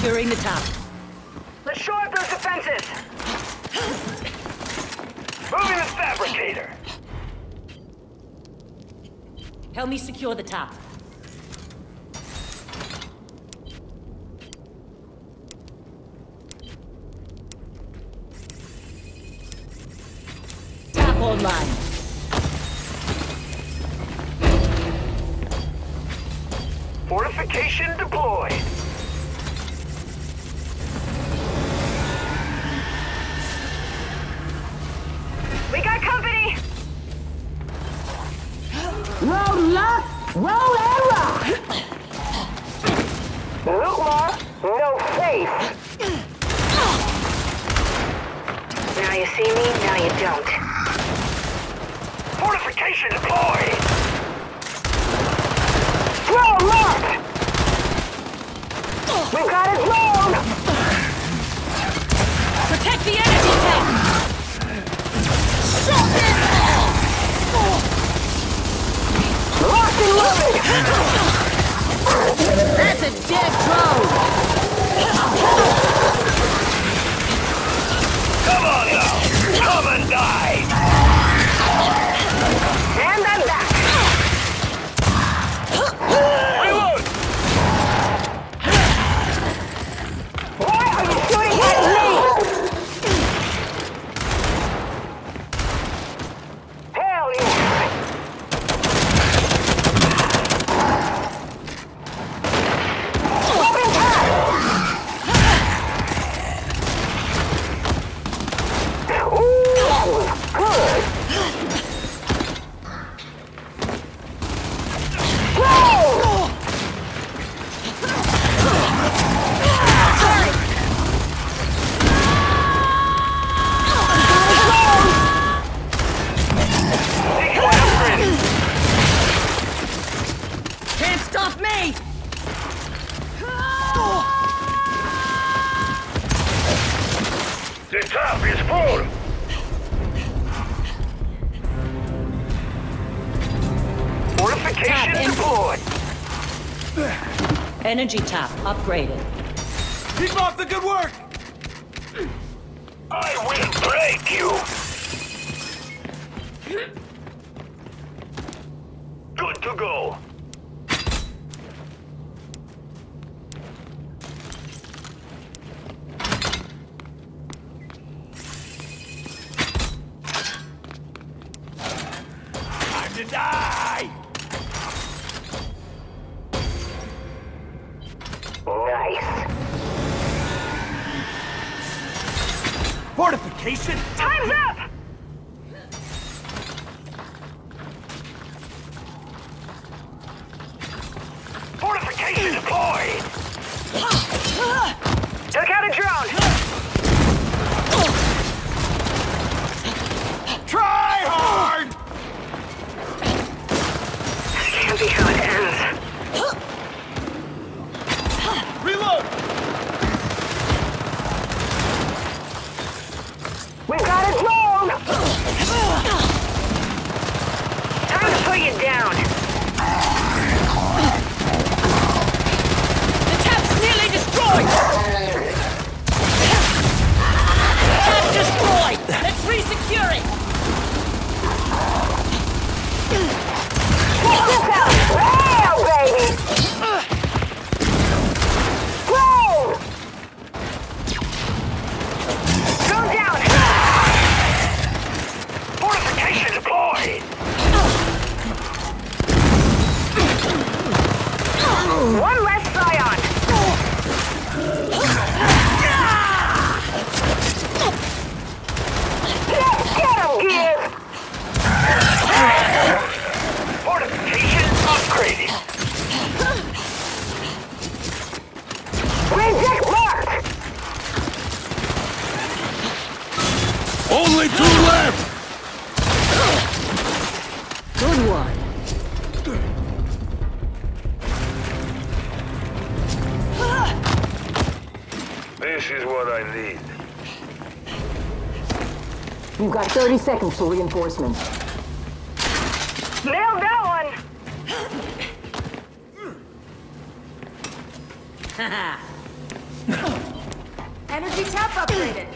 Securing the top. Let's shore up those defenses! Moving the fabricator! Help me secure the top. Top online. Energy tap upgraded. Keep off the good work! patient is what I need. You've got 30 seconds for reinforcements. Nailed that one! Energy tap upgraded.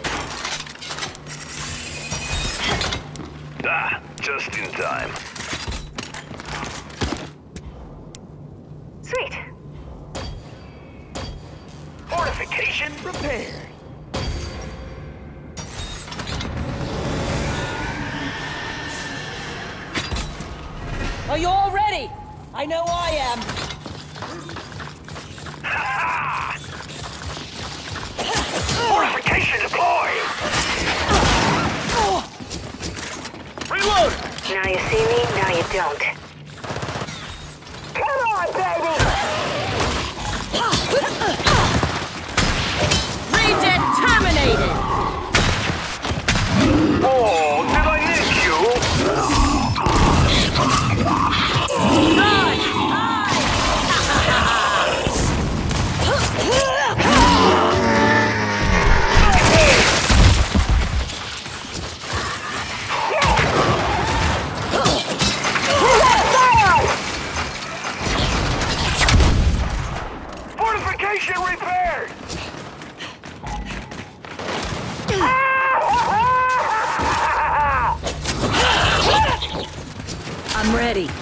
Ah, just in time. Sweet. prepared. Are you all ready? I know I am. Fortification deployed! Reload! Now you see me, now you don't. Come on, baby! Terminated! Oh. I'm ready.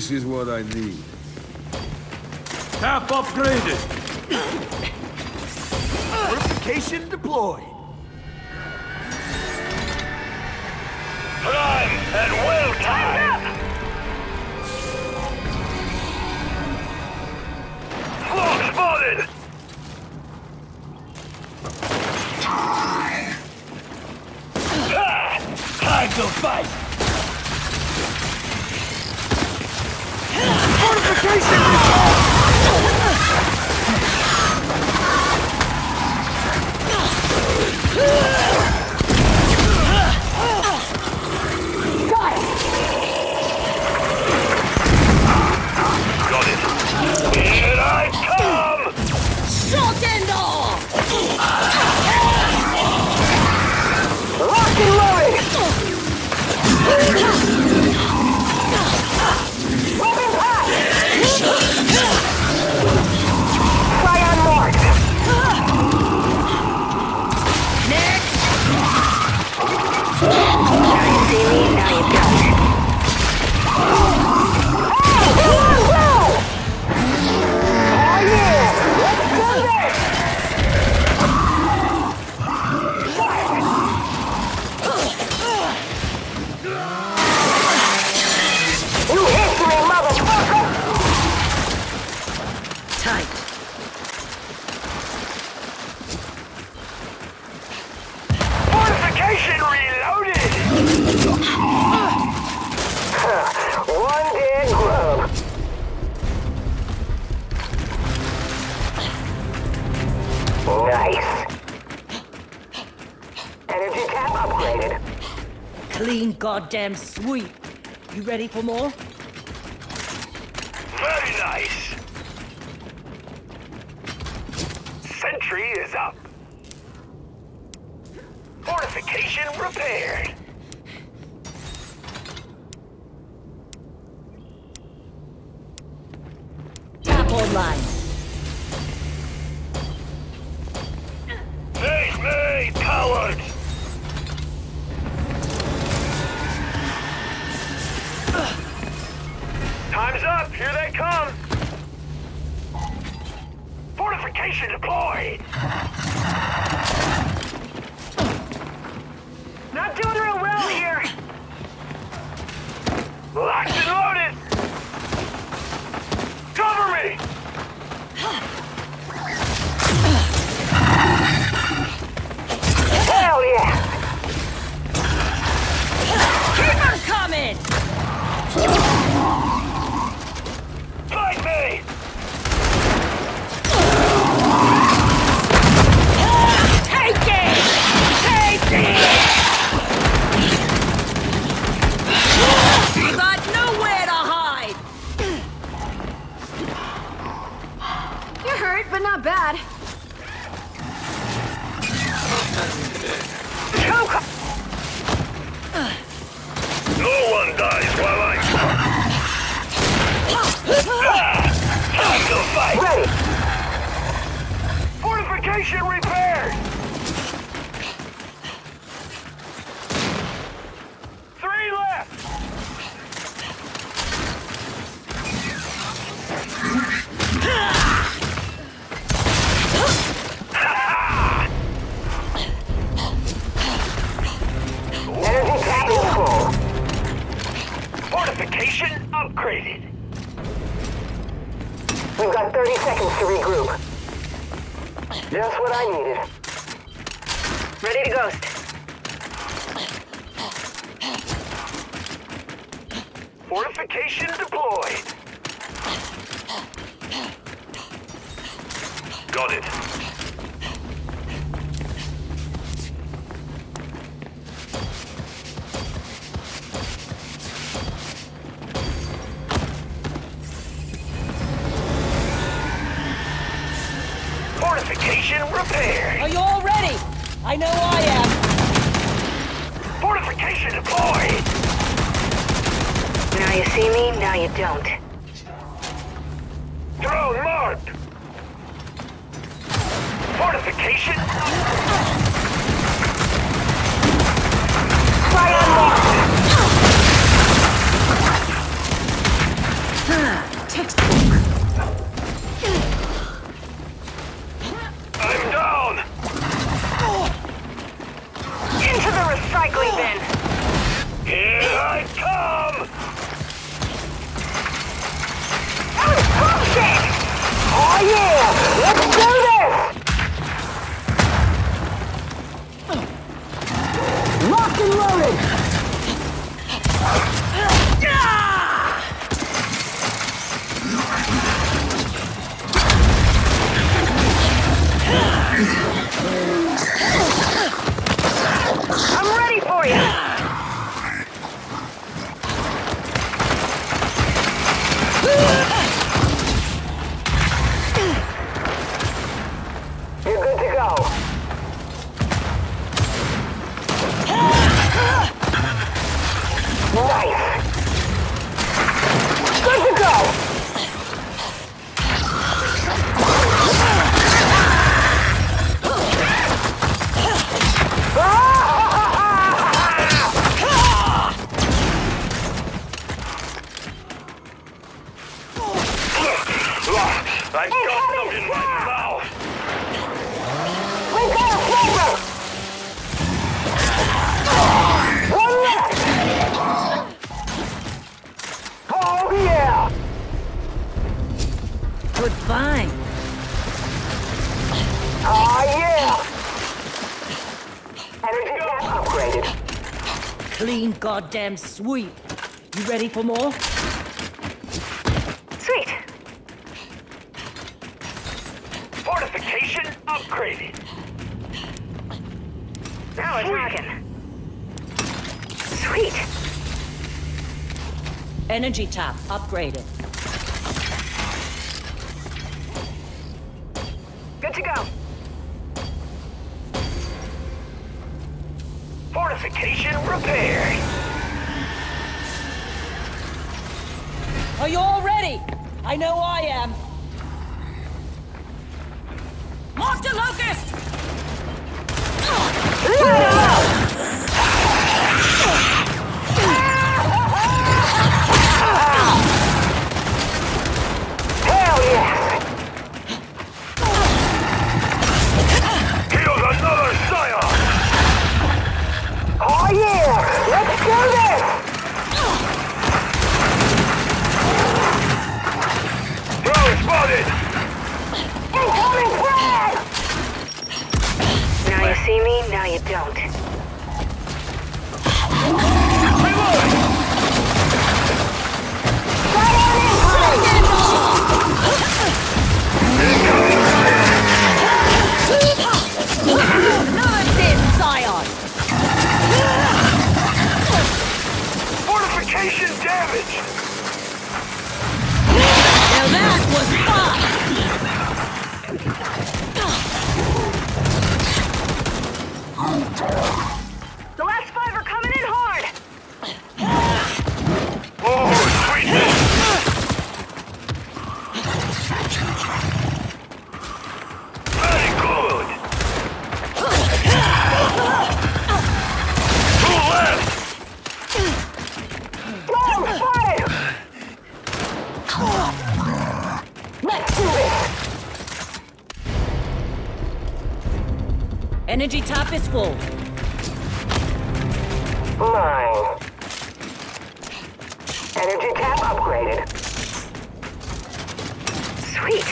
This is what I need. Tap upgraded. Fortification deployed. Prime and goddamn sweet. You ready for more? Very nice. Sentry is up. Fortification repaired. Tap online. Crazy. You've got 30 seconds to regroup. Just what I needed. Ready to ghost. Fortification deployed. Got it. don't. goddamn sweep. You ready for more? Sweet. Fortification upgraded. Now it's rocking. Sweet. Energy tap upgraded. Energy tap is full. Mine. Energy tap upgraded. Sweet.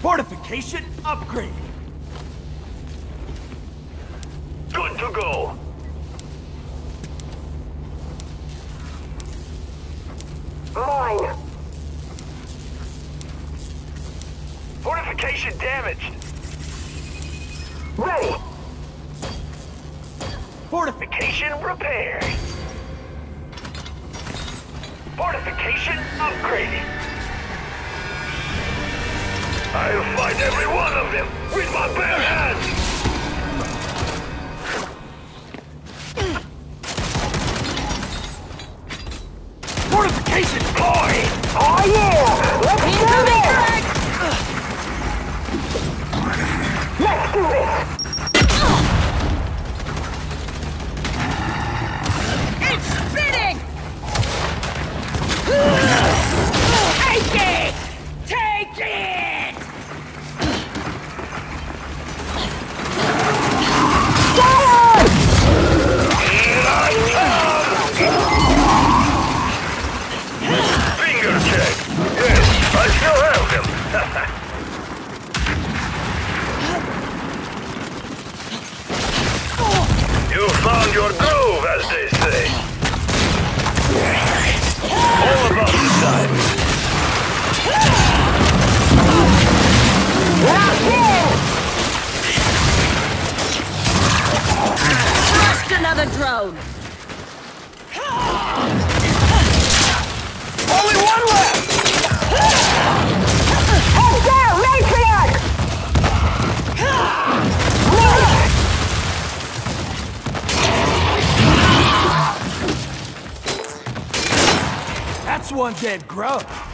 Fortification upgrade. I'll find every one of them with my bare hands! Fortification! Boy! I am! dead grub.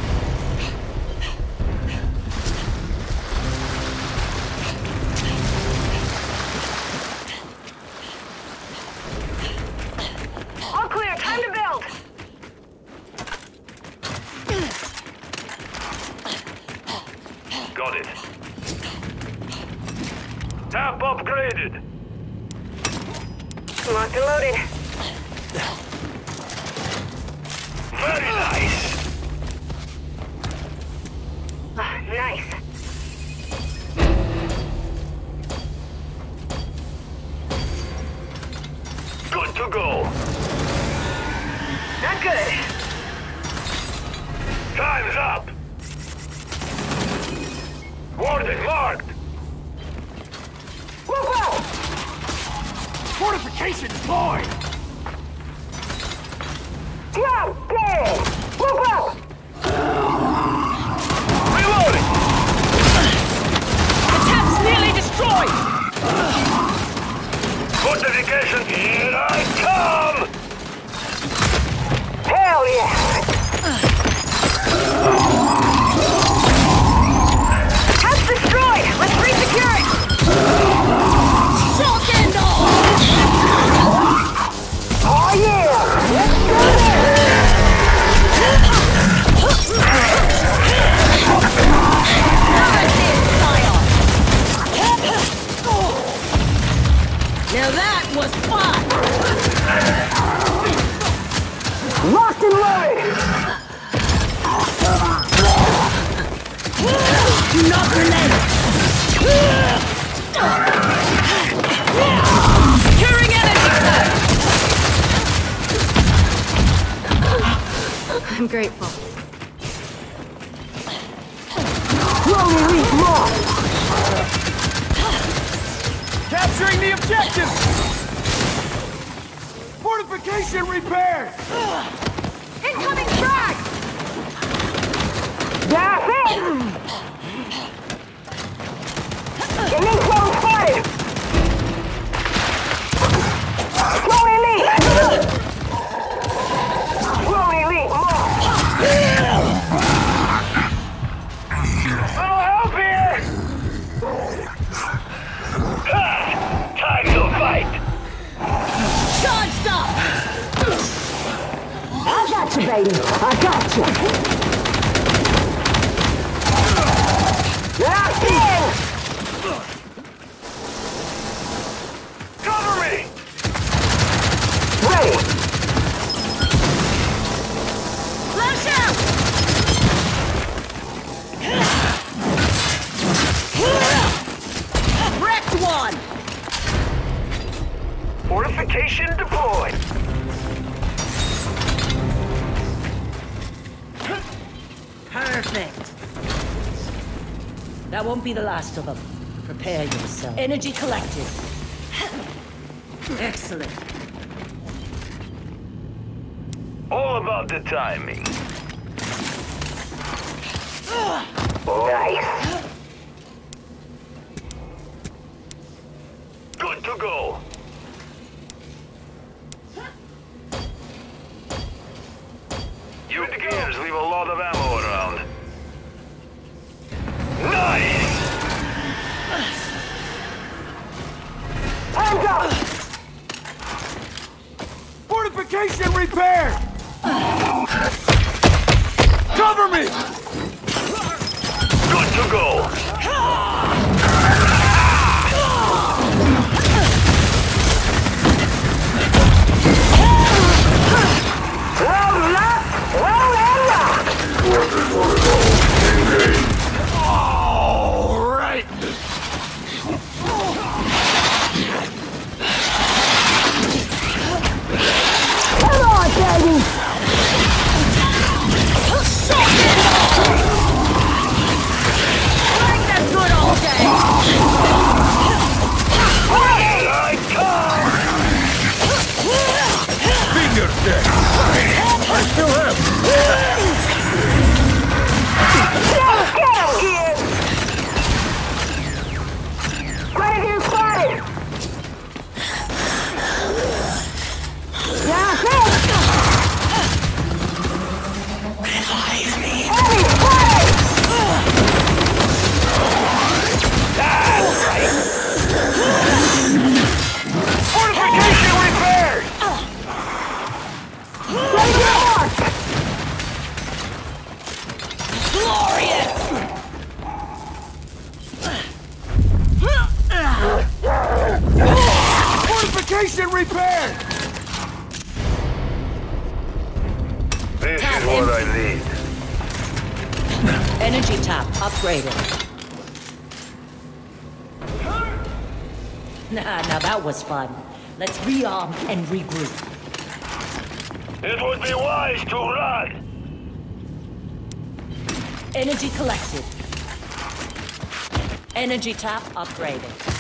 Perfect. That won't be the last of them. Prepare yourself. Energy collected. Excellent. All about the timing. Nice. That was fun. Let's rearm and regroup. It would be wise to run! Energy collected. Energy tap upgraded.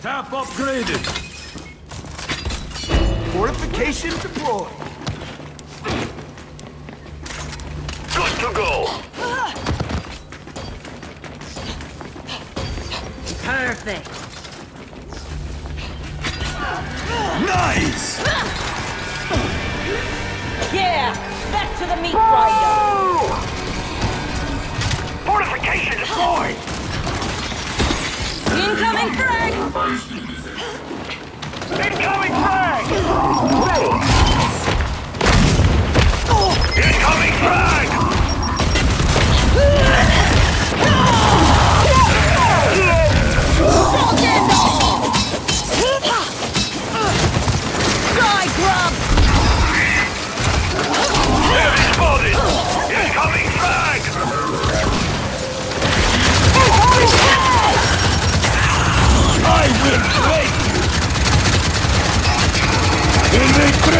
Tap upgraded. Fortification deployed. Good to go. Perfect. Nice! Yeah! Back to the meat grinder! Fortification deployed! Incoming frag! Incoming frag! Ready! Incoming frag! Die, grub!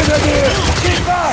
Break you! In the grenadier! Keep back!